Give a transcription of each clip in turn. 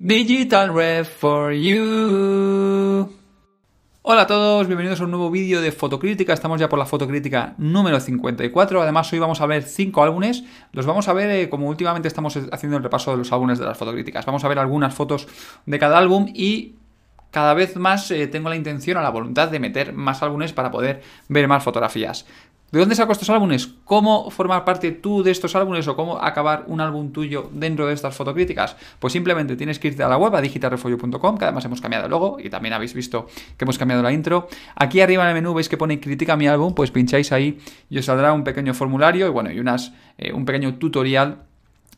Digital Ref for You. Hola a todos, bienvenidos a un nuevo vídeo de fotocrítica. Estamos ya por la fotocrítica número 54. Además, hoy vamos a ver cinco álbumes. Los vamos a ver eh, como últimamente estamos haciendo el repaso de los álbumes de las fotocríticas. Vamos a ver algunas fotos de cada álbum y cada vez más eh, tengo la intención o la voluntad de meter más álbumes para poder ver más fotografías. ¿De dónde saco estos álbumes? ¿Cómo formar parte tú de estos álbumes o cómo acabar un álbum tuyo dentro de estas fotocríticas? Pues simplemente tienes que irte a la web, a digitalrefolio.com, que además hemos cambiado el logo y también habéis visto que hemos cambiado la intro. Aquí arriba en el menú veis que pone critica mi álbum, pues pincháis ahí y os saldrá un pequeño formulario y bueno, y unas, eh, un pequeño tutorial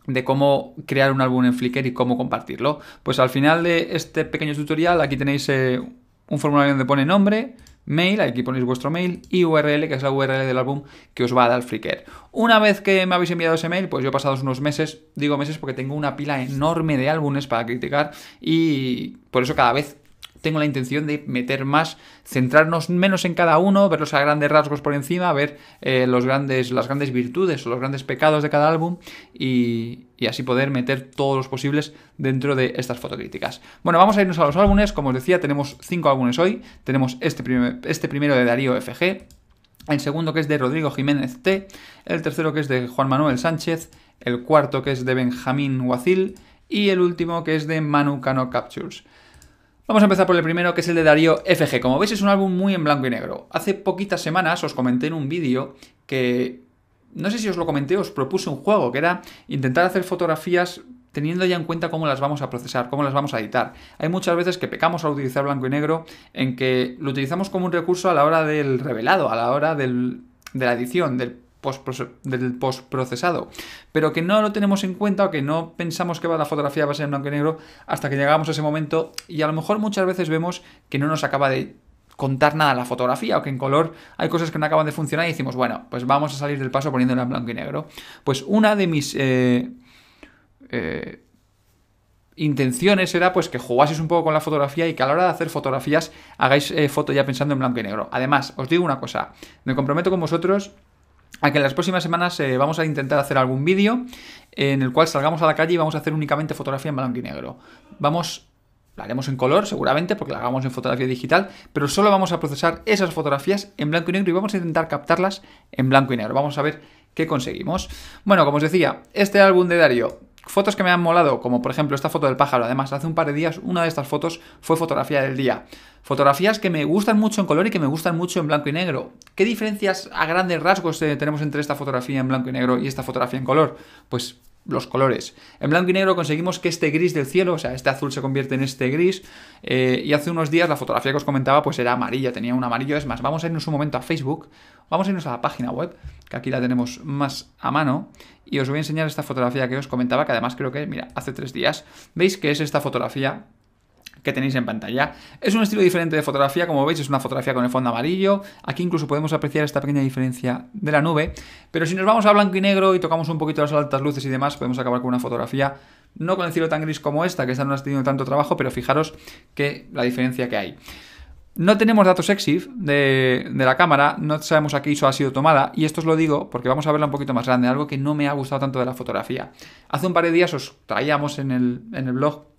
de cómo crear un álbum en Flickr y cómo compartirlo. Pues al final de este pequeño tutorial aquí tenéis eh, un formulario donde pone nombre, mail, aquí ponéis vuestro mail, y URL, que es la URL del álbum que os va a dar Flickr. Una vez que me habéis enviado ese mail, pues yo he pasado unos meses, digo meses porque tengo una pila enorme de álbumes para criticar y por eso cada vez tengo la intención de meter más, centrarnos menos en cada uno, verlos a grandes rasgos por encima, ver eh, los grandes, las grandes virtudes o los grandes pecados de cada álbum y, así poder meter todos los posibles dentro de estas fotocríticas. Bueno, vamos a irnos a los álbumes. Como os decía, tenemos cinco álbumes hoy. Tenemos este, este primero de Darío FG, el segundo que es de Rodrigo Jiménez T, el tercero que es de Juan Manuel Sánchez, el cuarto que es de Benjamín Guacil y el último que es de Manu Cano Captures. Vamos a empezar por el primero, que es el de Darío FG. Como veis, es un álbum muy en blanco y negro. Hace poquitas semanas os comenté en un vídeo que, no sé si os lo comenté, os propuse un juego, que era intentar hacer fotografías teniendo ya en cuenta cómo las vamos a procesar, cómo las vamos a editar. Hay muchas veces que pecamos al utilizar blanco y negro en que lo utilizamos como un recurso a la hora del revelado, a la hora de la edición, del del postprocesado, pero que no lo tenemos en cuenta o que no pensamos que la fotografía va a ser en blanco y negro hasta que llegamos a ese momento y a lo mejor muchas veces vemos que no nos acaba de contar nada la fotografía o que en color hay cosas que no acaban de funcionar y decimos, bueno, pues vamos a salir del paso poniéndolo en blanco y negro. Pues una de mis eh, eh, intenciones era pues que jugaseis un poco con la fotografía y que a la hora de hacer fotografías hagáis eh, foto ya pensando en blanco y negro. Además, os digo una cosa, me comprometo con vosotros a que en las próximas semanas eh, vamos a intentar hacer algún vídeo en el cual salgamos a la calle y vamos a hacer únicamente fotografía en blanco y negro. Vamos, la haremos en color seguramente porque la hagamos en fotografía digital, pero solo vamos a procesar esas fotografías en blanco y negro y vamos a intentar captarlas en blanco y negro. Vamos a ver qué conseguimos. Bueno, como os decía, este álbum de Darío Fotos que me han molado, como por ejemplo esta foto del pájaro. Además, hace un par de días una de estas fotos fue fotografía del día. Fotografías que me gustan mucho en color y que me gustan mucho en blanco y negro. ¿Qué diferencias a grandes rasgos tenemos entre esta fotografía en blanco y negro y esta fotografía en color? Pues los colores. En blanco y negro conseguimos que este gris del cielo, o sea, este azul se convierte en este gris. Eh, y hace unos días la fotografía que os comentaba pues era amarilla, tenía un amarillo. Es más, vamos a irnos un momento a Facebook, vamos a irnos a la página web, que aquí la tenemos más a mano. Y os voy a enseñar esta fotografía que os comentaba, que además creo que, mira, hace tres días. ¿Veis que es esta fotografía que tenéis en pantalla. Es un estilo diferente de fotografía, como veis es una fotografía con el fondo amarillo, aquí incluso podemos apreciar esta pequeña diferencia de la nube, pero si nos vamos a blanco y negro y tocamos un poquito las altas luces y demás, podemos acabar con una fotografía no con el cielo tan gris como esta, que esta no ha tenido tanto trabajo, pero fijaros que la diferencia que hay. No tenemos datos EXIF de, la cámara, no sabemos a qué ISO ha sido tomada, y esto os lo digo porque vamos a verla un poquito más grande, algo que no me ha gustado tanto de la fotografía. Hace un par de días os traíamos en el, en el blog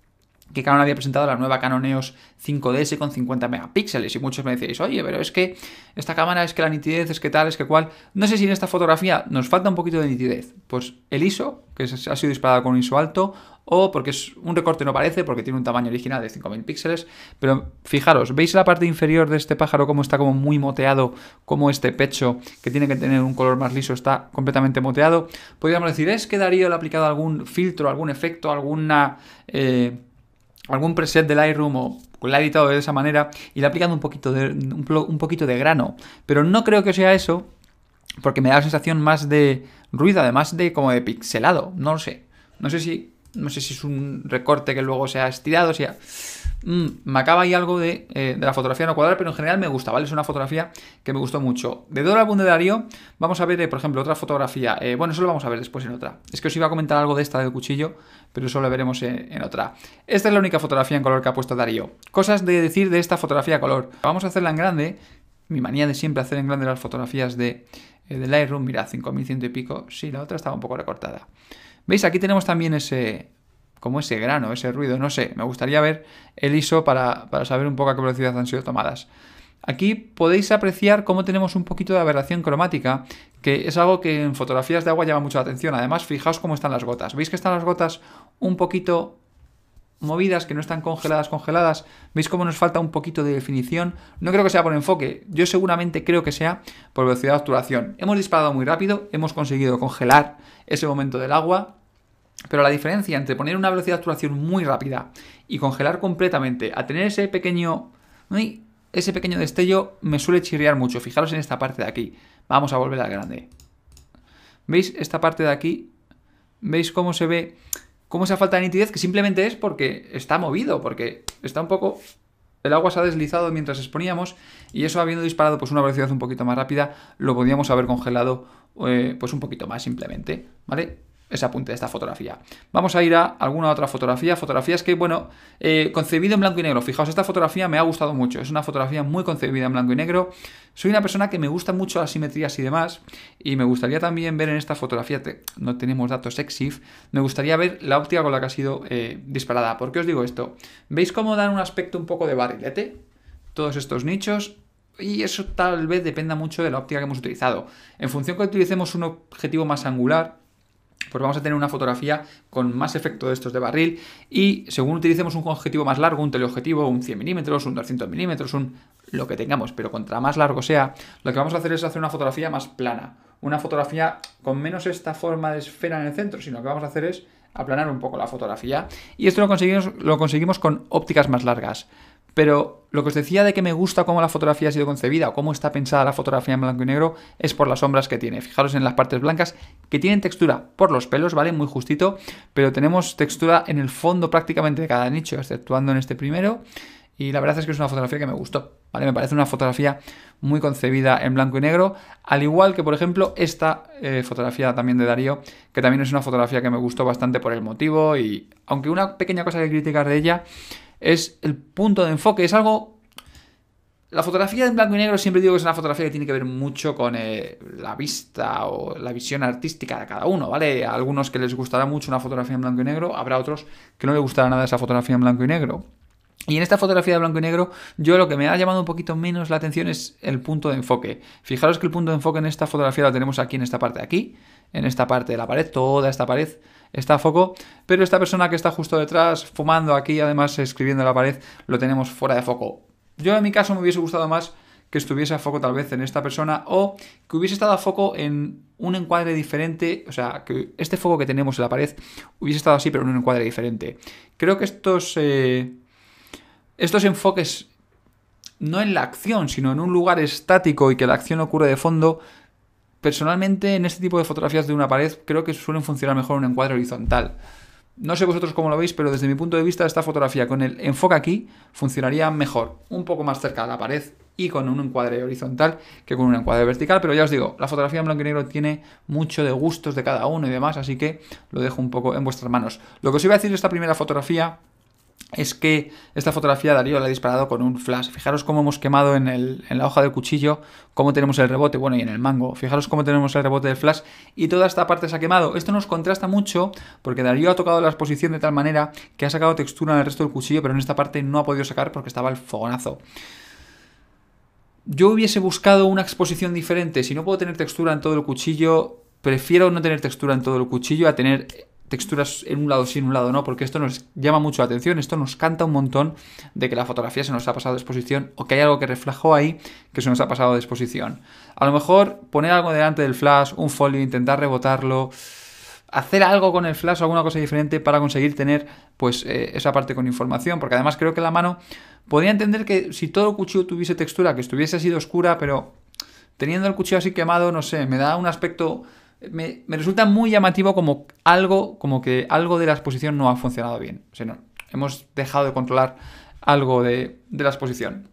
que Canon había presentado la nueva Canon EOS 5DS con 50 megapíxeles y muchos me decíais, oye, pero es que esta cámara es que la nitidez es que tal, es que cual. No sé si en esta fotografía nos falta un poquito de nitidez. Pues el ISO, que ha sido disparado con un ISO alto, o porque es un recorte no parece, porque tiene un tamaño original de 5000 píxeles, pero fijaros, ¿veis la parte inferior de este pájaro cómo está como muy moteado, como este pecho que tiene que tener un color más liso está completamente moteado? Podríamos decir, ¿es que Darío le ha aplicado algún filtro, algún efecto, alguna... Eh, algún preset del Lightroom o lo ha editado de esa manera y le ha aplicado un poquito de, un, poquito de grano. Pero no creo que sea eso, porque me da la sensación más de ruido, además de como de pixelado. No lo sé. No sé si no sé si es un recorte que luego se ha estirado, o sea, mm, me acaba ahí algo de, eh, de, la fotografía no cuadrada, pero en general me gusta, ¿vale? Es una fotografía que me gustó mucho. De Dora Bunde Darío, vamos a ver, eh, por ejemplo, otra fotografía. Eh, bueno, eso lo vamos a ver después en otra. Es que os iba a comentar algo de esta del cuchillo, pero eso lo veremos en, otra. Esta es la única fotografía en color que ha puesto Darío. Cosas de decir de esta fotografía a color. Vamos a hacerla en grande. Mi manía de siempre hacer en grande las fotografías de, de Lightroom. Mirad, 5100 y pico. Sí, la otra estaba un poco recortada. ¿Veis? Aquí tenemos también ese como ese grano, ese ruido, no sé, me gustaría ver el ISO para, para saber un poco a qué velocidad han sido tomadas. Aquí podéis apreciar cómo tenemos un poquito de aberración cromática, que es algo que en fotografías de agua llama mucho la atención. Además, fijaos cómo están las gotas. ¿Veis que están las gotas un poquito movidas, que no están congeladas, congeladas? ¿Veis cómo nos falta un poquito de definición? No creo que sea por enfoque, yo seguramente creo que sea por velocidad de obturación. Hemos disparado muy rápido, hemos conseguido congelar ese momento del agua, pero la diferencia entre poner una velocidad de obturación muy rápida y congelar completamente, a tener ese pequeño ese pequeño destello me suele chirriar mucho. Fijaros en esta parte de aquí. Vamos a volver al grande. ¿Veis esta parte de aquí? ¿Veis cómo se ve? ¿Cómo esa falta de nitidez? Que simplemente es porque está movido, porque está un poco... El agua se ha deslizado mientras exponíamos y eso habiendo disparado pues una velocidad un poquito más rápida, lo podíamos haber congelado eh, pues un poquito más simplemente, ¿vale? Ese apunte de esta fotografía. Vamos a ir a alguna otra fotografía. Fotografías que, bueno, eh, concebido en blanco y negro. Fijaos, esta fotografía me ha gustado mucho. Es una fotografía muy concebida en blanco y negro. Soy una persona que me gusta mucho las simetrías y demás. Y me gustaría también ver en esta fotografía, no tenemos datos EXIF, me gustaría ver la óptica con la que ha sido eh, disparada. ¿Por qué os digo esto? ¿Veis cómo dan un aspecto un poco de barrilete? Todos estos nichos, y eso tal vez dependa mucho de la óptica que hemos utilizado. En función que utilicemos un objetivo más angular, pues vamos a tener una fotografía con más efecto de estos de barril y según utilicemos un objetivo más largo, un teleobjetivo, un 100 milímetros, un 200 milímetros, un lo que tengamos, pero contra más largo sea, lo que vamos a hacer es hacer una fotografía más plana, una fotografía con menos esta forma de esfera en el centro, sino lo que vamos a hacer es aplanar un poco la fotografía y esto lo conseguimos, lo conseguimos con ópticas más largas. Pero lo que os decía de que me gusta cómo la fotografía ha sido concebida o cómo está pensada la fotografía en blanco y negro es por las sombras que tiene. Fijaros en las partes blancas que tienen textura por los pelos, ¿vale? Muy justito, pero tenemos textura en el fondo prácticamente de cada nicho, exceptuando en este primero. Y la verdad es que es una fotografía que me gustó, ¿vale? Me parece una fotografía muy concebida en blanco y negro, al igual que, por ejemplo, esta eh, fotografía también de Darío, que también es una fotografía que me gustó bastante por el motivo y, aunque una pequeña cosa que criticar de ella, es el punto de enfoque. Es algo... La fotografía en blanco y negro siempre digo que es una fotografía que tiene que ver mucho con eh, la vista o la visión artística de cada uno, ¿vale? A algunos que les gustará mucho una fotografía en blanco y negro, habrá otros que no les gustará nada esa fotografía en blanco y negro. Y en esta fotografía de blanco y negro, yo lo que me ha llamado un poquito menos la atención es el punto de enfoque. Fijaros que el punto de enfoque en esta fotografía lo tenemos aquí en esta parte de aquí, en esta parte de la pared, toda esta pared está a foco, pero esta persona que está justo detrás, fumando aquí, además escribiendo en la pared, lo tenemos fuera de foco. Yo en mi caso me hubiese gustado más que estuviese a foco tal vez en esta persona o que hubiese estado a foco en un encuadre diferente, o sea, que este foco que tenemos en la pared hubiese estado así pero en un encuadre diferente. Creo que estos, eh, estos enfoques no en la acción, sino en un lugar estático y que la acción ocurre de fondo, Personalmente, en este tipo de fotografías de una pared, creo que suelen funcionar mejor en un encuadre horizontal. No sé vosotros cómo lo veis, pero desde mi punto de vista, esta fotografía con el enfoque aquí funcionaría mejor, un poco más cerca de la pared y con un encuadre horizontal que con un encuadre vertical. Pero ya os digo, la fotografía en blanco y negro tiene mucho de gustos de cada uno y demás, así que lo dejo un poco en vuestras manos. Lo que os iba a decir de esta primera fotografía es que esta fotografía Darío la ha disparado con un flash. Fijaros cómo hemos quemado en, en, la hoja del cuchillo, cómo tenemos el rebote, bueno, y en el mango. Fijaros cómo tenemos el rebote del flash y toda esta parte se ha quemado. Esto nos contrasta mucho porque Darío ha tocado la exposición de tal manera que ha sacado textura en el resto del cuchillo, pero en esta parte no ha podido sacar porque estaba el fogonazo. Yo hubiese buscado una exposición diferente. Si no puedo tener textura en todo el cuchillo, prefiero no tener textura en todo el cuchillo a tener texturas en un lado sí, en un lado no, porque esto nos llama mucho la atención, esto nos canta un montón de que la fotografía se nos ha pasado de exposición o que hay algo que reflejó ahí que se nos ha pasado de exposición. A lo mejor poner algo delante del flash, un folio, intentar rebotarlo, hacer algo con el flash o alguna cosa diferente para conseguir tener pues eh, esa parte con información, porque además creo que la mano podría entender que si todo el cuchillo tuviese textura, que estuviese así oscura, pero teniendo el cuchillo así quemado, no sé, me da un aspecto me, resulta muy llamativo como algo, como que algo de la exposición no ha funcionado bien. O sea, no, hemos dejado de controlar algo de, la exposición.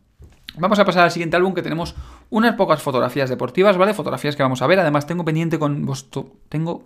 Vamos a pasar al siguiente álbum que tenemos unas pocas fotografías deportivas, ¿vale? Fotografías que vamos a ver. Además, tengo pendiente con vosotros. Tengo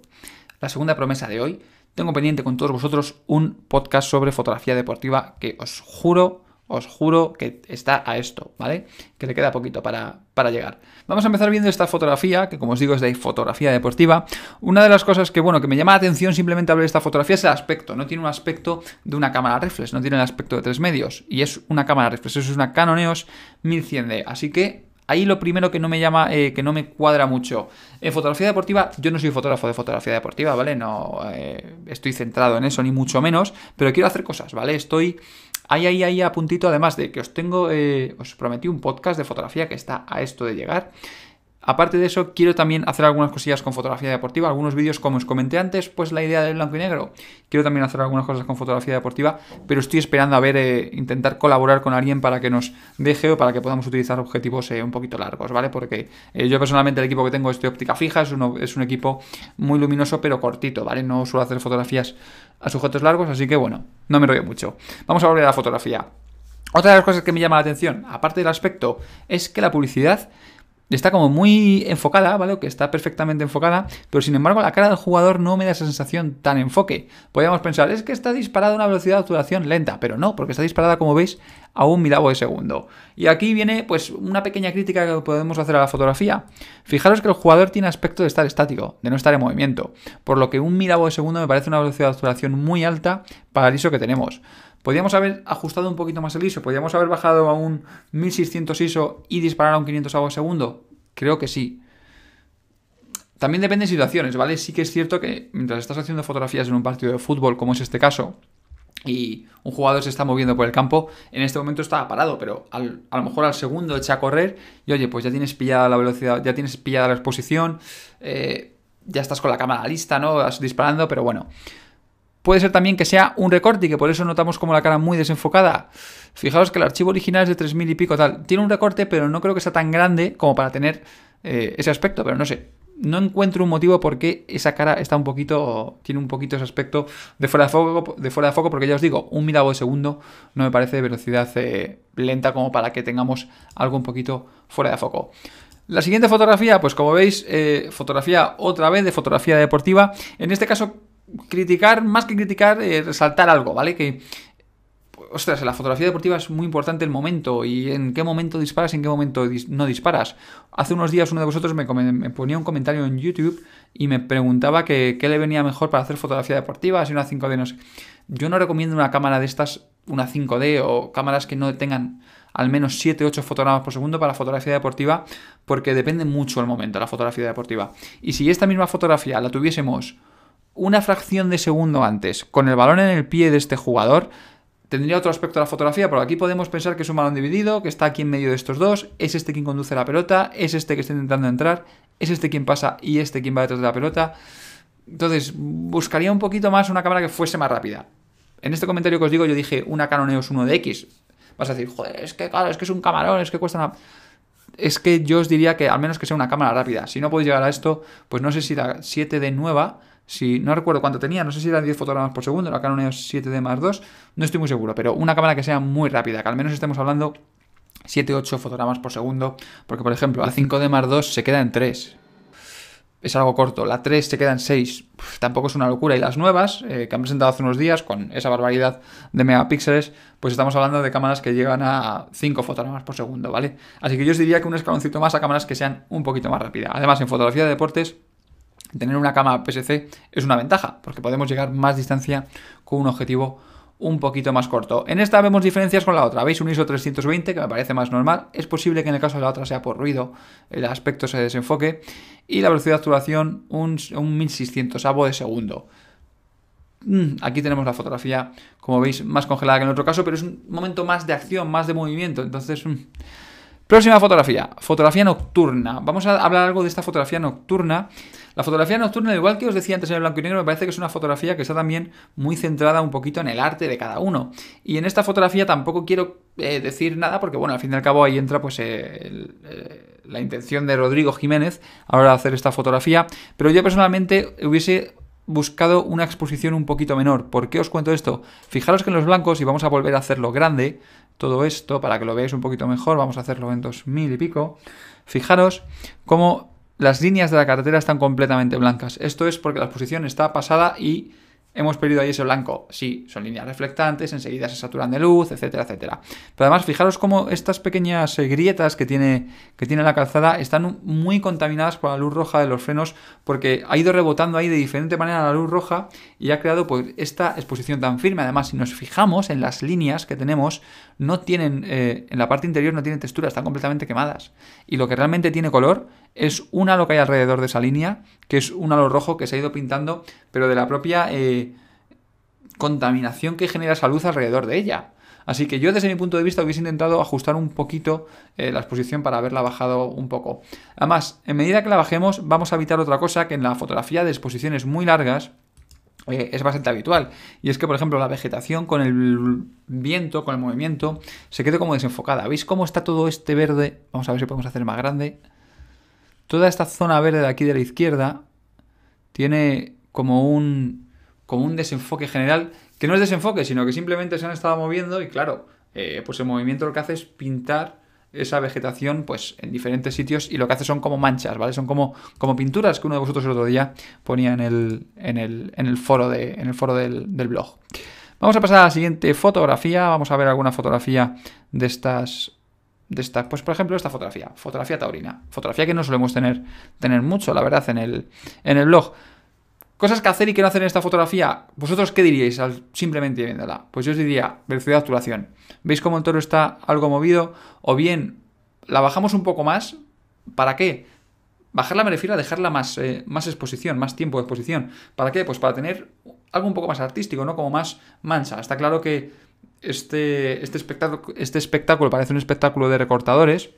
la segunda promesa de hoy. Tengo pendiente con todos vosotros un podcast sobre fotografía deportiva que os juro os juro que está a esto, ¿vale? Que le queda poquito para, para llegar. Vamos a empezar viendo esta fotografía, que como os digo es de fotografía deportiva. Una de las cosas que, bueno, que me llama la atención simplemente al ver esta fotografía es el aspecto. No tiene un aspecto de una cámara reflex, no tiene el aspecto de tres medios. Y es una cámara reflex, eso es una Canon EOS 1100D. Así que Ahí lo primero que no me llama, eh, que no me cuadra mucho. En fotografía deportiva, yo no soy fotógrafo de fotografía deportiva, ¿vale? No eh, estoy centrado en eso, ni mucho menos, pero quiero hacer cosas, ¿vale? Estoy ahí, ahí, ahí a puntito, además de que os tengo, eh, os prometí un podcast de fotografía que está a esto de llegar. Aparte de eso, quiero también hacer algunas cosillas con fotografía deportiva, algunos vídeos como os comenté antes, pues la idea del blanco y negro. Quiero también hacer algunas cosas con fotografía deportiva, pero estoy esperando a ver, eh, intentar colaborar con alguien para que nos deje o para que podamos utilizar objetivos eh, un poquito largos, ¿vale? Porque eh, yo personalmente el equipo que tengo es de óptica fija, es, un equipo muy luminoso pero cortito, ¿vale? No suelo hacer fotografías a sujetos largos, así que bueno, no me rollo mucho. Vamos a volver a la fotografía. Otra de las cosas que me llama la atención, aparte del aspecto, es que la publicidad está como muy enfocada, ¿vale? Que está perfectamente enfocada, pero sin embargo la cara del jugador no me da esa sensación tan enfoque. Podríamos pensar, es que está disparada a una velocidad de obturación lenta, pero no, porque está disparada, como veis, a un milavo de segundo. Y aquí viene, pues, una pequeña crítica que podemos hacer a la fotografía. Fijaros que el jugador tiene aspecto de estar estático, de no estar en movimiento, por lo que un milavo de segundo me parece una velocidad de obturación muy alta para el ISO que tenemos. Podríamos haber ajustado un poquito más el ISO, podríamos haber bajado a un 1600 ISO y disparar a un 500 a segundo. Creo que sí. También depende de situaciones, ¿vale? Sí que es cierto que mientras estás haciendo fotografías en un partido de fútbol, como es este caso, y un jugador se está moviendo por el campo, en este momento está parado, pero a lo mejor al segundo echa a correr y oye, pues ya tienes pillada la velocidad, ya tienes pillada la exposición, eh, ya estás con la cámara lista, ¿no? Vas disparando, pero bueno. Puede ser también que sea un recorte y que por eso notamos como la cara muy desenfocada. Fijaos que el archivo original es de 3000 y pico tal. Tiene un recorte, pero no creo que sea tan grande como para tener eh, ese aspecto, pero no sé. No encuentro un motivo por qué esa cara está un poquito. Tiene un poquito ese aspecto de fuera de foco. De fuera de foco porque ya os digo, un milavo de segundo no me parece velocidad eh, lenta como para que tengamos algo un poquito fuera de foco. La siguiente fotografía, pues como veis, eh, fotografía otra vez de fotografía deportiva. En este caso criticar, más que criticar, eh, resaltar algo, ¿vale? Que, ostras, en la fotografía deportiva es muy importante el momento y en qué momento disparas y en qué momento no disparas. Hace unos días uno de vosotros me, ponía un comentario en YouTube y me preguntaba que, qué le venía mejor para hacer fotografía deportiva, si una 5D no sé. Yo no recomiendo una cámara de estas, una 5D o cámaras que no tengan al menos 7-8 fotogramas por segundo para fotografía deportiva porque depende mucho el momento la fotografía deportiva. Y si esta misma fotografía la tuviésemos una fracción de segundo antes con el balón en el pie de este jugador, tendría otro aspecto de la fotografía, pero aquí podemos pensar que es un balón dividido, que está aquí en medio de estos dos, es este quien conduce la pelota, es este que está intentando entrar, es este quien pasa y este quien va detrás de la pelota. Entonces, buscaría un poquito más una cámara que fuese más rápida. En este comentario que os digo, yo dije una Canon EOS 1 de X. Vas a decir, joder, es que claro, es que es un camarón, es que cuesta una... Es que yo os diría que al menos que sea una cámara rápida. Si no podéis llegar a esto, pues no sé si la 7D nueva si no recuerdo cuánto tenía, no sé si era 10 fotogramas por segundo, la Canon EOS 7D más 2, no estoy muy seguro, pero una cámara que sea muy rápida, que al menos estemos hablando 7-8 fotogramas por segundo, porque por ejemplo, la 5D más 2 se queda en 3. Es algo corto, la 3 se queda en 6, tampoco es una locura. Y las nuevas, eh, que han presentado hace unos días, con esa barbaridad de megapíxeles, pues estamos hablando de cámaras que llegan a 5 fotogramas por segundo, ¿vale? Así que yo os diría que un escaloncito más a cámaras que sean un poquito más rápidas. Además, en fotografía de deportes, tener una cámara PSC es una ventaja, porque podemos llegar más distancia con un objetivo un poquito más corto. En esta vemos diferencias con la otra. ¿Veis un ISO 320 que me parece más normal? Es posible que en el caso de la otra sea por ruido, el aspecto se desenfoque. Y la velocidad de actuación un, un 1600 avo de segundo. Mm, aquí tenemos la fotografía, como veis, más congelada que en otro caso, pero es un momento más de acción, más de movimiento. Entonces, mm. Próxima fotografía, fotografía nocturna. Vamos a hablar algo de esta fotografía nocturna. La fotografía nocturna, igual que os decía antes en el blanco y negro, me parece que es una fotografía que está también muy centrada un poquito en el arte de cada uno. Y en esta fotografía tampoco quiero eh, decir nada porque, bueno, al fin y al cabo ahí entra pues la intención de Rodrigo Jiménez ahora de hacer esta fotografía. Pero yo personalmente hubiese buscado una exposición un poquito menor. ¿Por qué os cuento esto? Fijaros que en los blancos, y vamos a volver a hacerlo grande, todo esto, para que lo veáis un poquito mejor, vamos a hacerlo en 2000 y pico. Fijaros cómo las líneas de la carretera están completamente blancas. Esto es porque la exposición está pasada y hemos perdido ahí ese blanco. Sí, son líneas reflectantes, enseguida se saturan de luz, etcétera, etcétera. Pero además, fijaros cómo estas pequeñas eh, grietas que tiene, que tiene la calzada están muy contaminadas por la luz roja de los frenos porque ha ido rebotando ahí de diferente manera la luz roja y ha creado pues esta exposición tan firme. Además, si nos fijamos en las líneas que tenemos, no tienen, eh, en la parte interior no tienen textura, están completamente quemadas. Y lo que realmente tiene color es un halo que hay alrededor de esa línea, que es un halo rojo que se ha ido pintando, pero de la propia eh, contaminación que genera esa luz alrededor de ella. Así que yo desde mi punto de vista hubiese intentado ajustar un poquito eh, la exposición para haberla bajado un poco. Además, en medida que la bajemos vamos a evitar otra cosa que en la fotografía de exposiciones muy largas eh, es bastante habitual. Y es que, por ejemplo, la vegetación con el viento, con el movimiento, se quede como desenfocada. ¿Veis cómo está todo este verde? Vamos a ver si podemos hacer más grande. Toda esta zona verde de aquí de la izquierda tiene como un, como un desenfoque general, que no es desenfoque, sino que simplemente se han estado moviendo y claro, eh, pues el movimiento lo que hace es pintar esa vegetación pues en diferentes sitios y lo que hace son como manchas, ¿vale? Son como, como pinturas que uno de vosotros el otro día ponía en el, en el, en el foro, de, en el foro del, del blog. Vamos a pasar a la siguiente fotografía, vamos a ver alguna fotografía de estas de esta, pues por ejemplo esta fotografía, fotografía taurina, fotografía que no solemos tener, tener mucho, la verdad, en el, en el blog. Cosas que hacer y que no hacer en esta fotografía, ¿vosotros qué diríais al, simplemente viéndola? Pues yo os diría velocidad de actuación. ¿Veis cómo el toro está algo movido? O bien, la bajamos un poco más, ¿para qué? Bajarla me refiero a dejarla más, eh, más exposición, más tiempo de exposición. ¿Para qué? Pues para tener algo un poco más artístico, ¿no? Como más mancha. Está claro que este, este, espectáculo, este espectáculo parece un espectáculo de recortadores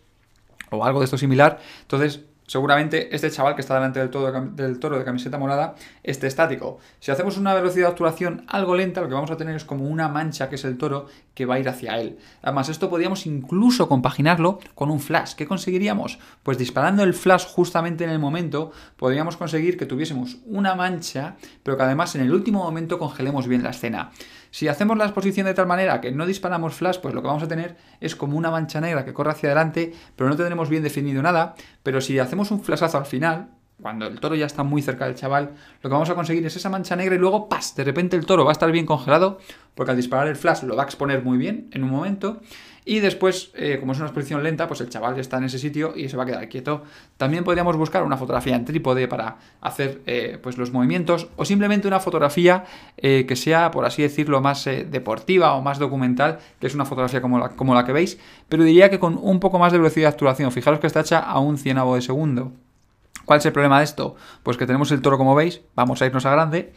o algo de esto similar. Entonces, seguramente este chaval que está delante del toro, de, del toro de camiseta morada esté estático. Si hacemos una velocidad de obturación algo lenta, lo que vamos a tener es como una mancha que es el toro que va a ir hacia él. Además, esto podríamos incluso compaginarlo con un flash. ¿Qué conseguiríamos? Pues disparando el flash justamente en el momento, podríamos conseguir que tuviésemos una mancha, pero que además en el último momento congelemos bien la escena. Si hacemos la exposición de tal manera que no disparamos flash, pues lo que vamos a tener es como una mancha negra que corre hacia adelante, pero no tendremos bien definido nada. Pero si hacemos un flashazo al final, cuando el toro ya está muy cerca del chaval, lo que vamos a conseguir es esa mancha negra y luego, ¡pas! De repente el toro va a estar bien congelado, porque al disparar el flash lo va a exponer muy bien en un momento. Y después, eh, como es una exposición lenta, pues el chaval está en ese sitio y se va a quedar quieto. También podríamos buscar una fotografía en trípode para hacer eh, pues los movimientos o simplemente una fotografía eh, que sea, por así decirlo, más deportiva o más documental, que es una fotografía como la, como la que veis, pero diría que con un poco más de velocidad de actuación. Fijaros que está hecha a un cienavo de segundo. ¿Cuál es el problema de esto? Pues que tenemos el toro como veis, vamos a irnos a grande.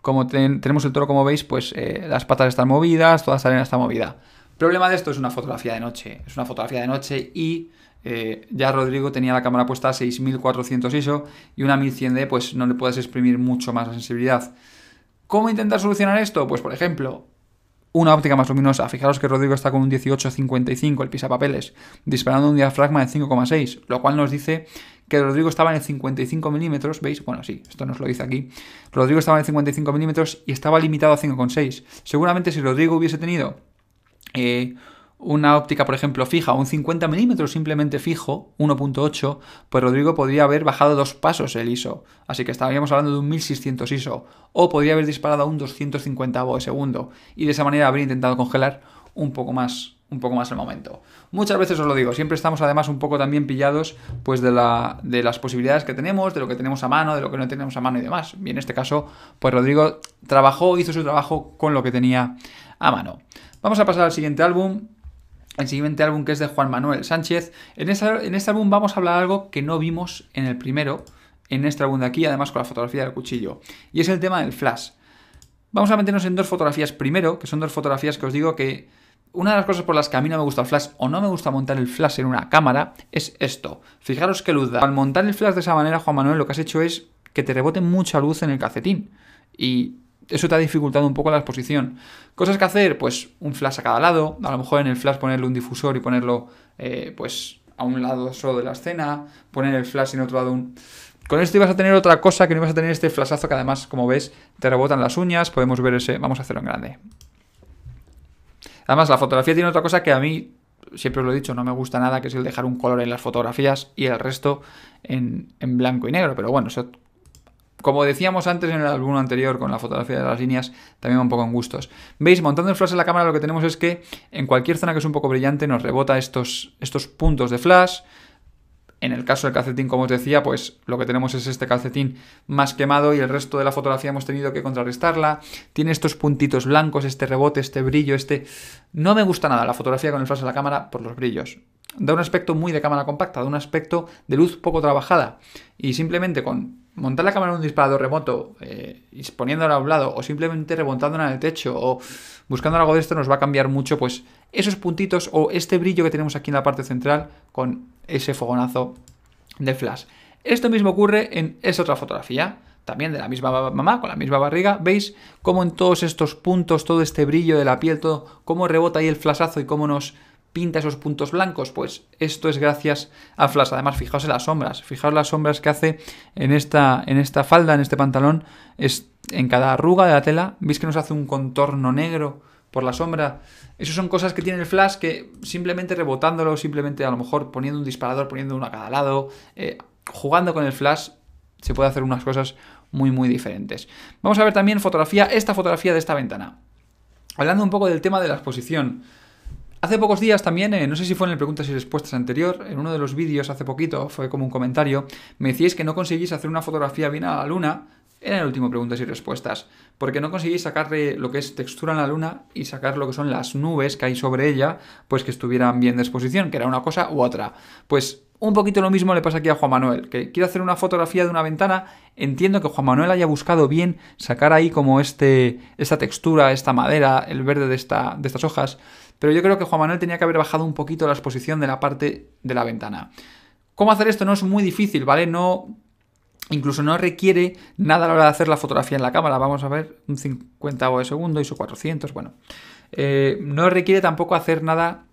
Como tenemos el toro como veis, pues las patas están movidas, toda esta arena está movida problema de esto es una fotografía de noche. Es una fotografía de noche y eh, ya Rodrigo tenía la cámara puesta a 6400 ISO y una 1100D pues no le puedes exprimir mucho más la sensibilidad. ¿Cómo intentar solucionar esto? Pues por ejemplo, una óptica más luminosa. Fijaros que Rodrigo está con un 1855, el pisapapeles, disparando un diafragma de 5,6, lo cual nos dice que Rodrigo estaba en el 55 milímetros, ¿veis? Bueno, sí, esto nos lo dice aquí. Rodrigo estaba en el 55 milímetros y estaba limitado a 5,6. Seguramente si Rodrigo hubiese tenido eh, una óptica, por ejemplo, fija, un 50 milímetros simplemente fijo, 1.8, pues Rodrigo podría haber bajado dos pasos el ISO. Así que estaríamos hablando de un 1600 ISO. O podría haber disparado a un 250 de segundo. Y de esa manera habría intentado congelar un poco más un poco más el momento. Muchas veces os lo digo, siempre estamos además un poco también pillados pues de, la, de las posibilidades que tenemos, de lo que tenemos a mano, de lo que no tenemos a mano y demás. Y en este caso, pues Rodrigo trabajó, hizo su trabajo con lo que tenía a mano. Vamos a pasar al siguiente álbum. El siguiente álbum que es de Juan Manuel Sánchez. En este, en este álbum vamos a hablar algo que no vimos en el primero, en este álbum de aquí, además con la fotografía del cuchillo. Y es el tema del flash. Vamos a meternos en dos fotografías primero, que son dos fotografías que os digo que una de las cosas por las que a mí no me gusta el flash o no me gusta montar el flash en una cámara es esto. Fijaros qué luz da. Al montar el flash de esa manera, Juan Manuel, lo que has hecho es que te rebote mucha luz en el calcetín. Y eso te ha dificultado un poco la exposición. Cosas que hacer, pues un flash a cada lado, a lo mejor en el flash ponerle un difusor y ponerlo eh, pues a un lado solo de la escena, poner el flash en otro lado un... Con esto ibas a tener otra cosa que no ibas a tener este flashazo que además, como ves, te rebotan las uñas, podemos ver ese... Vamos a hacerlo en grande. Además, la fotografía tiene otra cosa que a mí, siempre os lo he dicho, no me gusta nada, que es el dejar un color en las fotografías y el resto en, en blanco y negro. Pero bueno, eso como decíamos antes en el álbum anterior con la fotografía de las líneas, también va un poco en gustos. Veis, montando el flash en la cámara lo que tenemos es que en cualquier zona que es un poco brillante nos rebota estos, estos puntos de flash. En el caso del calcetín, como os decía, pues lo que tenemos es este calcetín más quemado y el resto de la fotografía hemos tenido que contrarrestarla. Tiene estos puntitos blancos, este rebote, este brillo, este... No me gusta nada la fotografía con el flash en la cámara por los brillos. Da un aspecto muy de cámara compacta, da un aspecto de luz poco trabajada. Y simplemente con montar la cámara en un disparador remoto, eh, poniéndola a un lado, o simplemente remontándola en el techo, o buscando algo de esto, nos va a cambiar mucho, pues, esos puntitos o este brillo que tenemos aquí en la parte central con ese fogonazo de flash. Esto mismo ocurre en esa otra fotografía, también de la misma mamá, con la misma barriga. ¿Veis cómo en todos estos puntos, todo este brillo de la piel, todo, cómo rebota ahí el flashazo y cómo nos pinta esos puntos blancos? Pues esto es gracias a Flash. Además, fijaos en las sombras. Fijaos las sombras que hace en esta, en esta falda, en este pantalón. Es, en cada arruga de la tela, ¿veis que nos hace un contorno negro por la sombra? Esas son cosas que tiene el Flash que simplemente rebotándolo, simplemente a lo mejor poniendo un disparador, poniendo uno a cada lado, eh, jugando con el Flash, se puede hacer unas cosas muy, muy diferentes. Vamos a ver también fotografía, esta fotografía de esta ventana. Hablando un poco del tema de la exposición. Hace pocos días también, eh, no sé si fue en el preguntas y respuestas anterior, en uno de los vídeos hace poquito, fue como un comentario, me decíais que no conseguís hacer una fotografía bien a la luna, era el último preguntas y respuestas, porque no conseguís sacarle lo que es textura en la luna y sacar lo que son las nubes que hay sobre ella, pues que estuvieran bien de exposición, que era una cosa u otra. Pues un poquito lo mismo le pasa aquí a Juan Manuel, que quiere hacer una fotografía de una ventana. Entiendo que Juan Manuel haya buscado bien sacar ahí como este, esta textura, esta madera, el verde de estas hojas. Pero yo creo que Juan Manuel tenía que haber bajado un poquito la exposición de la parte de la ventana. ¿Cómo hacer esto? No es muy difícil, ¿vale? No. Incluso no requiere nada a la hora de hacer la fotografía en la cámara. Vamos a ver, un 50 de segundo, ISO 400, bueno. Eh, no requiere tampoco hacer nada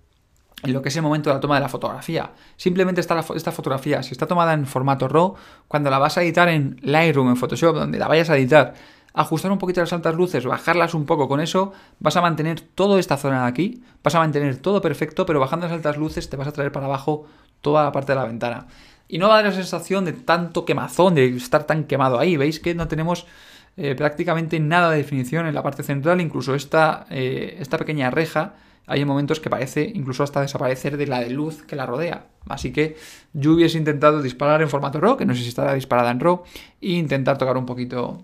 en lo que es el momento de la toma de la fotografía. Simplemente está esta fotografía, si está tomada en formato RAW, cuando la vas a editar en Lightroom, en Photoshop, donde la vayas a editar, ajustar un poquito las altas luces, bajarlas un poco con eso, vas a mantener toda esta zona de aquí, vas a mantener todo perfecto, pero bajando las altas luces te vas a traer para abajo toda la parte de la ventana. Y no va a dar la sensación de tanto quemazón, de estar tan quemado ahí. Veis que no tenemos eh, prácticamente nada de definición en la parte central, incluso esta, eh, esta pequeña reja. Hay momentos que parece incluso hasta desaparecer de la de luz que la rodea. Así que yo hubiese intentado disparar en formato RAW, que no sé si estará disparada en RAW, e intentar tocar un poquito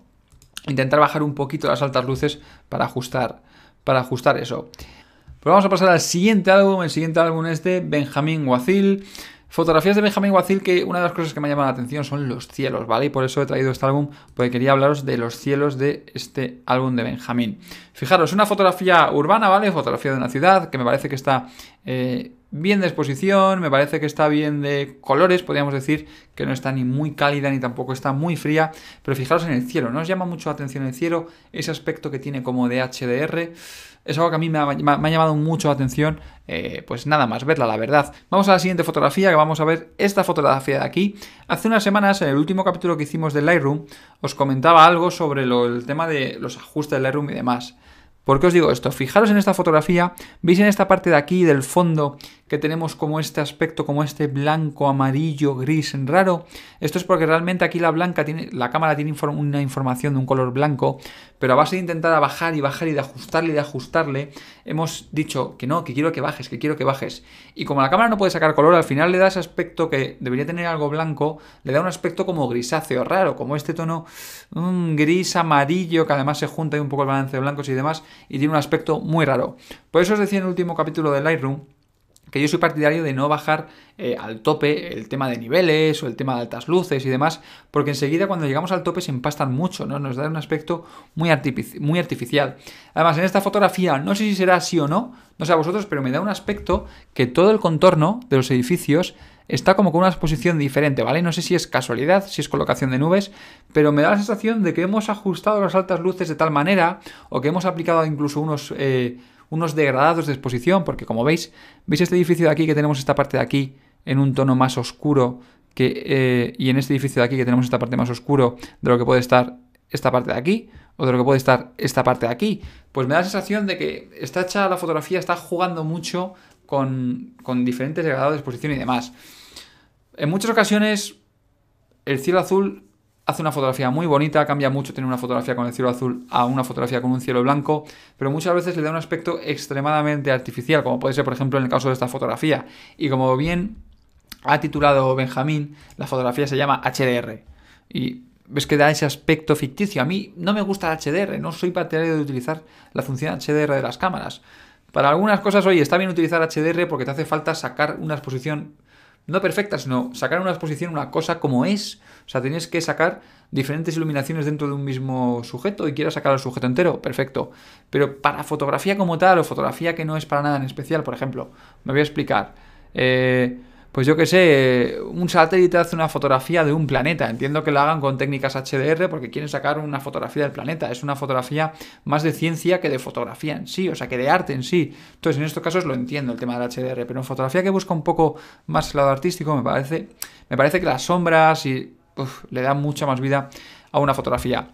intentar bajar un poquito las altas luces para ajustar, para ajustar eso. Pero vamos a pasar al siguiente álbum. El siguiente álbum es de Benjamín Guacil. Fotografías de Benjamín Guacil que una de las cosas que me llaman la atención son los cielos, ¿vale? Y por eso he traído este álbum, porque quería hablaros de los cielos de este álbum de Benjamín. Fijaros, una fotografía urbana, ¿vale? Fotografía de una ciudad que me parece que está eh, bien de exposición, me parece que está bien de colores, podríamos decir que no está ni muy cálida ni tampoco está muy fría, pero fijaros en el cielo, ¿no os llama mucho la atención el cielo? Ese aspecto que tiene como de HDR, es algo que a mí me ha, llamado mucho la atención, eh, pues nada más verla, la verdad. Vamos a la siguiente fotografía, que vamos a ver esta fotografía de aquí. Hace unas semanas, en el último capítulo que hicimos de Lightroom, os comentaba algo sobre el tema de los ajustes de Lightroom y demás. ¿Por qué os digo esto? Fijaros en esta fotografía, veis en esta parte de aquí del fondo que tenemos como este aspecto, como este blanco, amarillo, gris, raro. Esto es porque realmente aquí la blanca tiene, la cámara tiene una información de un color blanco, pero a base de intentar bajar y bajar y de ajustarle y de ajustarle, hemos dicho que no, que quiero que bajes, que quiero que bajes. Y como la cámara no puede sacar color, al final le da ese aspecto que debería tener algo blanco, le da un aspecto como grisáceo, raro, como este tono un gris amarillo que además se junta y un poco el balance de blancos y demás y tiene un aspecto muy raro. Por eso os decía en el último capítulo de Lightroom que yo soy partidario de no bajar eh, al tope el tema de niveles o el tema de altas luces y demás, porque enseguida cuando llegamos al tope se empastan mucho, ¿no? Nos da un aspecto muy, muy artificial. Además, en esta fotografía, no sé si será así o no, no sé a vosotros, pero me da un aspecto que todo el contorno de los edificios está como con una exposición diferente, ¿vale? No sé si es casualidad, si es colocación de nubes, pero me da la sensación de que hemos ajustado las altas luces de tal manera, o que hemos aplicado incluso unos, eh, unos degradados de exposición, porque como veis, veis este edificio de aquí que tenemos esta parte de aquí en un tono más oscuro que, eh, y en este edificio de aquí que tenemos esta parte más oscuro de lo que puede estar esta parte de aquí, o de lo que puede estar esta parte de aquí. Pues me da la sensación de que está hecha la fotografía, está jugando mucho con, con diferentes degradados de exposición y demás. En muchas ocasiones el cielo azul hace una fotografía muy bonita, cambia mucho tener una fotografía con el cielo azul a una fotografía con un cielo blanco, pero muchas veces le da un aspecto extremadamente artificial, como puede ser por ejemplo en el caso de esta fotografía. Y como bien ha titulado Benjamín, la fotografía se llama HDR. Y ves que da ese aspecto ficticio. A mí no me gusta el HDR, no soy partidario de utilizar la función HDR de las cámaras. Para algunas cosas, oye, está bien utilizar HDR porque te hace falta sacar una exposición no perfecta, sino sacar una exposición una cosa como es. O sea, tienes que sacar diferentes iluminaciones dentro de un mismo sujeto y quieras sacar el sujeto entero, perfecto. Pero para fotografía como tal o fotografía que no es para nada en especial, por ejemplo, me voy a explicar. Eh, pues yo que sé, un satélite hace una fotografía de un planeta. Entiendo que lo hagan con técnicas HDR porque quieren sacar una fotografía del planeta. Es una fotografía más de ciencia que de fotografía en sí, o sea, que de arte en sí. Entonces, en estos casos lo entiendo el tema del HDR, pero en fotografía que busca un poco más el lado artístico, me parece, me parece que las sombras y le dan mucha más vida a una fotografía.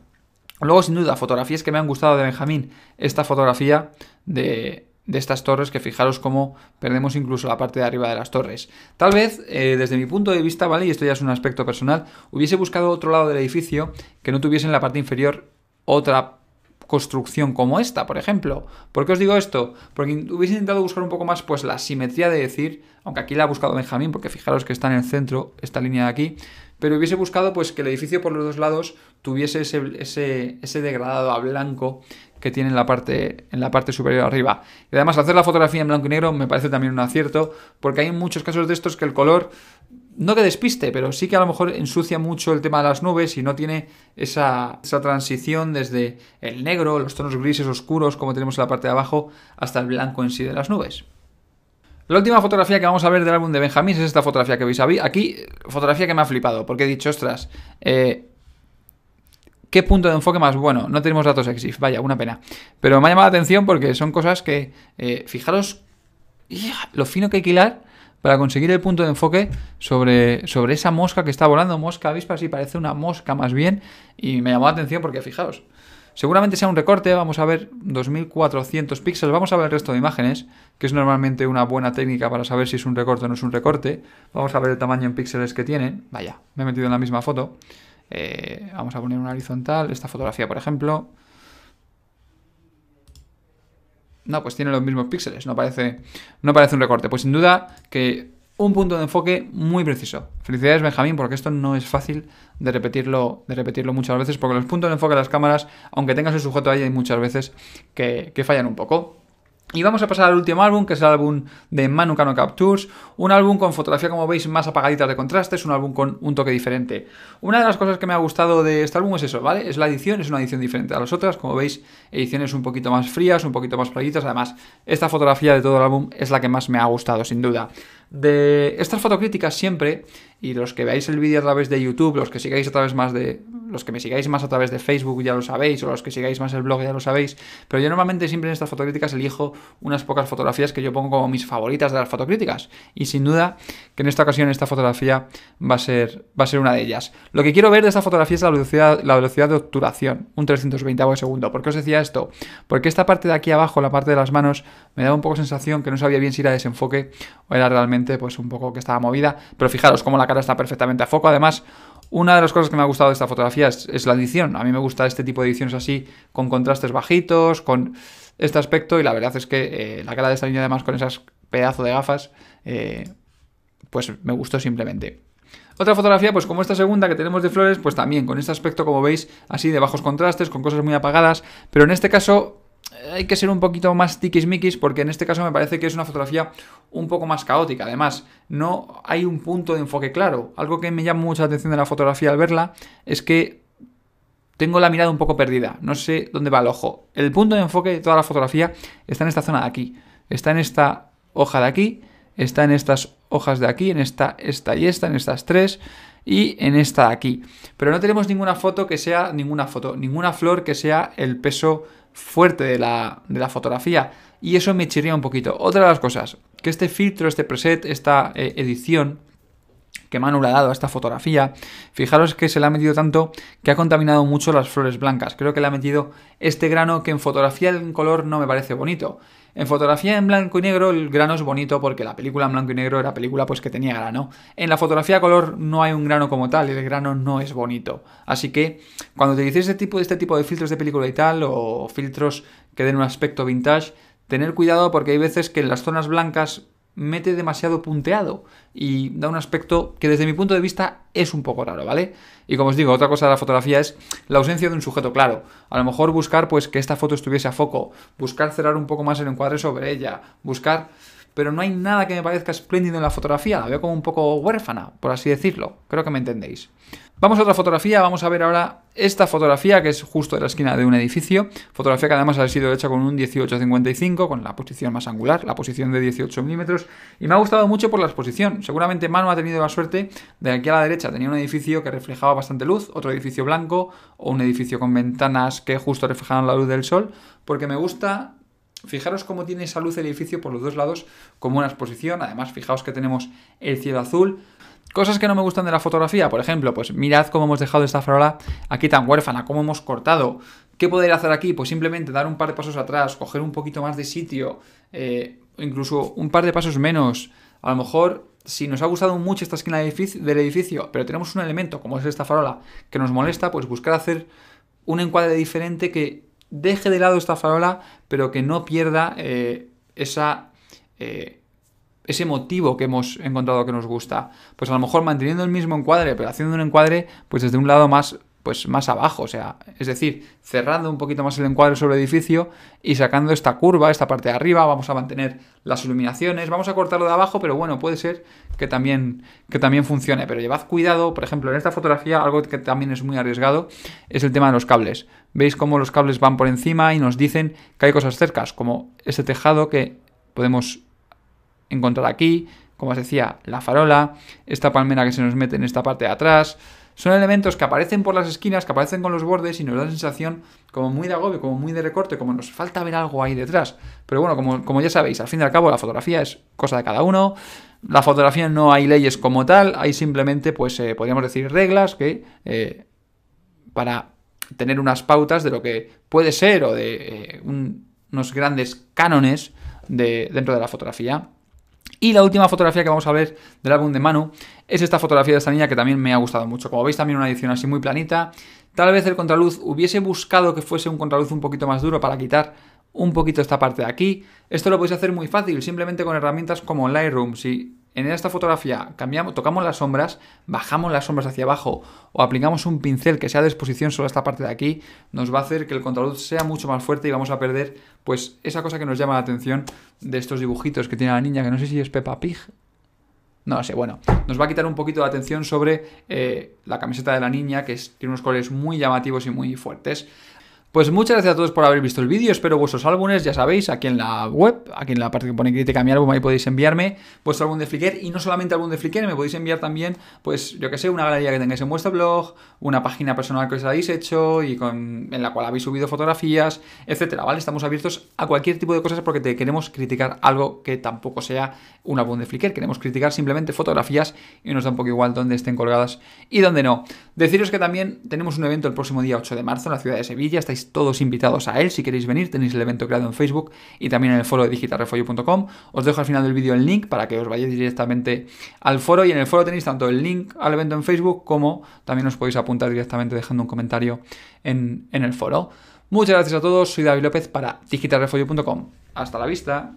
Luego, sin duda, fotografías que me han gustado de Benjamín. Esta fotografía de de estas torres que fijaros cómo perdemos incluso la parte de arriba de las torres. Tal vez, eh, desde mi punto de vista, ¿vale? Y esto ya es un aspecto personal, hubiese buscado otro lado del edificio que no tuviese en la parte inferior otra construcción como esta, por ejemplo. ¿Por qué os digo esto? Porque hubiese intentado buscar un poco más pues la simetría de decir, aunque aquí la ha buscado Benjamín, porque fijaros que está en el centro, esta línea de aquí, pero hubiese buscado pues que el edificio por los dos lados tuviese ese, ese, ese degradado a blanco que tiene en la parte, en la parte superior arriba. Y además hacer la fotografía en blanco y negro me parece también un acierto, porque hay muchos casos de estos que el color no que despiste, pero sí que a lo mejor ensucia mucho el tema de las nubes y no tiene esa, esa, transición desde el negro, los tonos grises oscuros como tenemos en la parte de abajo, hasta el blanco en sí de las nubes. La última fotografía que vamos a ver del álbum de Benjamín es esta fotografía que veis aquí. Fotografía que me ha flipado, porque he dicho, ostras, eh, ¿Qué punto de enfoque más bueno? No tenemos datos EXIF, vaya, una pena. Pero me ha llamado la atención porque son cosas que, eh, fijaros, lo fino que hay que hilar para conseguir el punto de enfoque sobre, sobre esa mosca que está volando. Mosca avispa, sí, parece una mosca más bien. Y me llamó la atención porque, fijaros, seguramente sea un recorte, vamos a ver 2400 píxeles, vamos a ver el resto de imágenes, que es normalmente una buena técnica para saber si es un recorte o no es un recorte. Vamos a ver el tamaño en píxeles que tienen. Vaya, me he metido en la misma foto. Eh, vamos a poner una horizontal, esta fotografía por ejemplo. No, pues tiene los mismos píxeles, no parece, no parece un recorte. Pues sin duda que un punto de enfoque muy preciso. Felicidades Benjamín, porque esto no es fácil de repetirlo, de repetirlo muchas veces, porque los puntos de enfoque de las cámaras, aunque tengas el sujeto ahí, hay muchas veces que fallan un poco. Y vamos a pasar al último álbum, que es el álbum de Manu Cano Captures, un álbum con fotografía, como veis, más apagaditas de contrastes, un álbum con un toque diferente. Una de las cosas que me ha gustado de este álbum es eso, ¿vale? Es la edición, es una edición diferente a las otras, como veis, ediciones un poquito más frías, un poquito más playitas, además, esta fotografía de todo el álbum es la que más me ha gustado, sin duda. De estas fotocríticas siempre, y los que veáis el vídeo a través de YouTube, los que sigáis a través más de los que me sigáis más a través de Facebook ya lo sabéis, o los que sigáis más el blog ya lo sabéis, pero yo normalmente siempre en estas fotocríticas elijo unas pocas fotografías que yo pongo como mis favoritas de las fotocríticas. Y sin duda que en esta ocasión esta fotografía va a ser, va a ser una de ellas. Lo que quiero ver de esta fotografía es la velocidad, la velocidad de obturación, un 320 de segundo. ¿Por qué os decía esto? Porque esta parte de aquí abajo, la parte de las manos, me daba un poco sensación que no sabía bien si era desenfoque o era realmente pues un poco que estaba movida. Pero fijaros cómo la cara está perfectamente a foco. Además, una de las cosas que me ha gustado de esta fotografía es, la edición. A mí me gusta este tipo de ediciones así, con contrastes bajitos, con este aspecto, y la verdad es que eh, la cara de esta niña, además, con esas pedazo de gafas, eh, pues me gustó simplemente. Otra fotografía, pues como esta segunda que tenemos de flores, pues también con este aspecto, como veis, así de bajos contrastes, con cosas muy apagadas, pero en este caso hay que ser un poquito más tiquismiquis porque en este caso me parece que es una fotografía un poco más caótica. Además, no hay un punto de enfoque claro. Algo que me llama mucho la atención de la fotografía al verla es que tengo la mirada un poco perdida. No sé dónde va el ojo. El punto de enfoque de toda la fotografía está en esta zona de aquí. Está en esta hoja de aquí. Está en estas hojas de aquí. En esta, esta y esta. En estas tres y en esta de aquí. Pero no tenemos ninguna foto que sea, ninguna foto, ninguna flor que sea el peso fuerte de la, fotografía y eso me chirría un poquito. Otra de las cosas, que este filtro, este preset, esta eh, edición que Manu le ha dado a esta fotografía, fijaros que se le ha metido tanto que ha contaminado mucho las flores blancas. Creo que le ha metido este grano que en fotografía en color no me parece bonito. En fotografía en blanco y negro el grano es bonito porque la película en blanco y negro era película pues que tenía grano. En la fotografía color no hay un grano como tal el grano no es bonito. Así que cuando utilicéis este tipo, este tipo de filtros de película y tal o filtros que den un aspecto vintage, tener cuidado porque hay veces que en las zonas blancas mete demasiado punteado y da un aspecto que desde mi punto de vista es un poco raro, ¿vale? Y como os digo, otra cosa de la fotografía es la ausencia de un sujeto claro. A lo mejor buscar pues que esta foto estuviese a foco, buscar cerrar un poco más el encuadre sobre ella, buscar pero no hay nada que me parezca espléndido en la fotografía, la veo como un poco huérfana, por así decirlo. Creo que me entendéis. Vamos a otra fotografía, vamos a ver ahora esta fotografía que es justo de la esquina de un edificio, fotografía que además ha sido hecha con un 1855, con la posición más angular, la posición de 18 milímetros, y me ha gustado mucho por la exposición. Seguramente Manu ha tenido la suerte de aquí a la derecha tenía un edificio que reflejaba bastante luz, otro edificio blanco, o un edificio con ventanas que justo reflejaban la luz del sol, porque me gusta Fijaros cómo tiene esa luz el edificio por los dos lados como una exposición. Además, fijaos que tenemos el cielo azul. Cosas que no me gustan de la fotografía, por ejemplo, pues mirad cómo hemos dejado esta farola aquí tan huérfana, cómo hemos cortado. ¿Qué podría hacer aquí? Pues simplemente dar un par de pasos atrás, coger un poquito más de sitio, eh, incluso un par de pasos menos. A lo mejor, si nos ha gustado mucho esta esquina del edificio, pero tenemos un elemento como es esta farola que nos molesta, pues buscar hacer un encuadre diferente que deje de lado esta farola, pero que no pierda eh, esa, eh, ese motivo que hemos encontrado que nos gusta. Pues a lo mejor manteniendo el mismo encuadre, pero haciendo un encuadre pues desde un lado más pues más abajo, o sea, es decir, cerrando un poquito más el encuadre sobre el edificio y sacando esta curva, esta parte de arriba, vamos a mantener las iluminaciones, vamos a cortarlo de abajo, pero bueno, puede ser que también, que también funcione, pero llevad cuidado, por ejemplo, en esta fotografía algo que también es muy arriesgado es el tema de los cables. Veis cómo los cables van por encima y nos dicen que hay cosas cercas, como ese tejado que podemos encontrar aquí, como os decía, la farola, esta palmera que se nos mete en esta parte de atrás, son elementos que aparecen por las esquinas, que aparecen con los bordes y nos da la sensación como muy de agobio, como muy de recorte, como nos falta ver algo ahí detrás. Pero bueno, como, como ya sabéis, al fin y al cabo la fotografía es cosa de cada uno. La fotografía no hay leyes como tal, hay simplemente, pues, eh, podríamos decir, reglas que eh, para tener unas pautas de lo que puede ser o de eh, unos grandes cánones de, dentro de la fotografía. Y la última fotografía que vamos a ver del álbum de Manu es esta fotografía de esta niña que también me ha gustado mucho. Como veis también una edición así muy planita. Tal vez el contraluz hubiese buscado que fuese un contraluz un poquito más duro para quitar un poquito esta parte de aquí. Esto lo podéis hacer muy fácil, simplemente con herramientas como Lightroom. Si en esta fotografía cambiamos, tocamos las sombras, bajamos las sombras hacia abajo o aplicamos un pincel que sea de exposición sobre esta parte de aquí, nos va a hacer que el contraluz sea mucho más fuerte y vamos a perder pues esa cosa que nos llama la atención de estos dibujitos que tiene la niña, que no sé si es Peppa Pig. No lo sé, bueno, nos va a quitar un poquito de atención sobre eh, la camiseta de la niña, que tiene unos colores muy llamativos y muy fuertes. Pues muchas gracias a todos por haber visto el vídeo, espero vuestros álbumes, ya sabéis, aquí en la web, aquí en la parte que pone crítica a mi álbum, ahí podéis enviarme vuestro álbum de Flickr y no solamente álbum de Flickr, me podéis enviar también, pues yo que sé, una galería que tengáis en vuestro blog, una página personal que os hayáis hecho y con, en la cual habéis subido fotografías, etcétera, ¿vale? Estamos abiertos a cualquier tipo de cosas porque te queremos criticar algo que tampoco sea un álbum de Flickr, queremos criticar simplemente fotografías y nos da un poco igual dónde estén colgadas y dónde no. Deciros que también tenemos un evento el próximo día 8 de marzo en la ciudad de Sevilla, todos invitados a él. Si queréis venir, tenéis el evento creado en Facebook y también en el foro de digitalrefollo.com. Os dejo al final del vídeo el link para que os vayáis directamente al foro y en el foro tenéis tanto el link al evento en Facebook como también os podéis apuntar directamente dejando un comentario en, en el foro. Muchas gracias a todos, soy David López para digitalrefollo.com. Hasta la vista.